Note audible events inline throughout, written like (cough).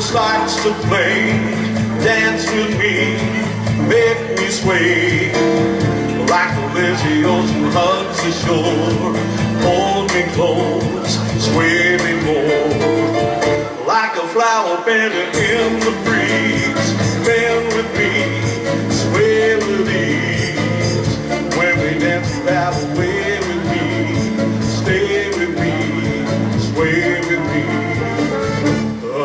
starts to play, dance with me, make me sway. Like the lazy ocean hugs the shore, hold me close, sway me more. Like a flower bending in the breeze, bend with me, sway with ease. When we dance, that way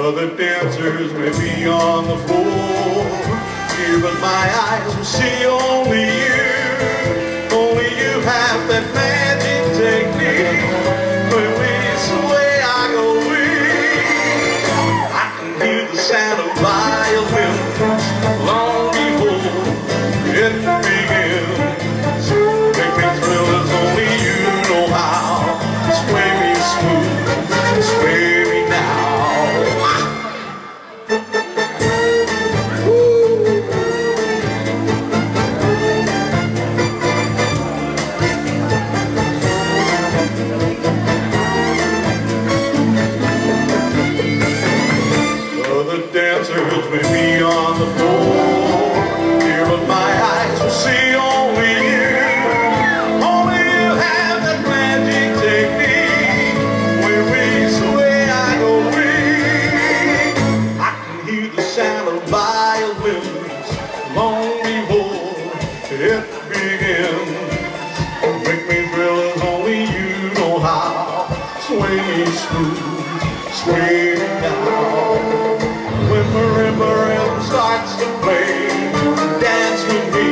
Other dancers may be on the floor, here but my eyes will see only you. Only you have that magic technique. When we sway, I go weak. I can hear the sound of violins it begins. Make me thrill as only you know how. Sway me smooth, sway me now When marimba starts to play Dance with me,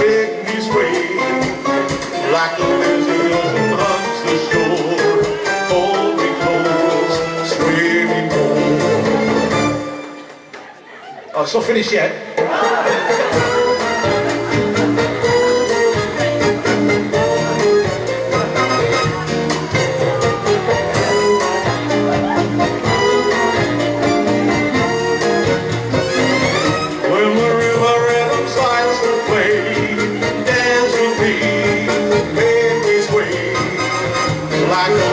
make me sway. Like a lazy ocean hugs the shore Hold me close, sway me more. Oh, not finished yet. (laughs) me,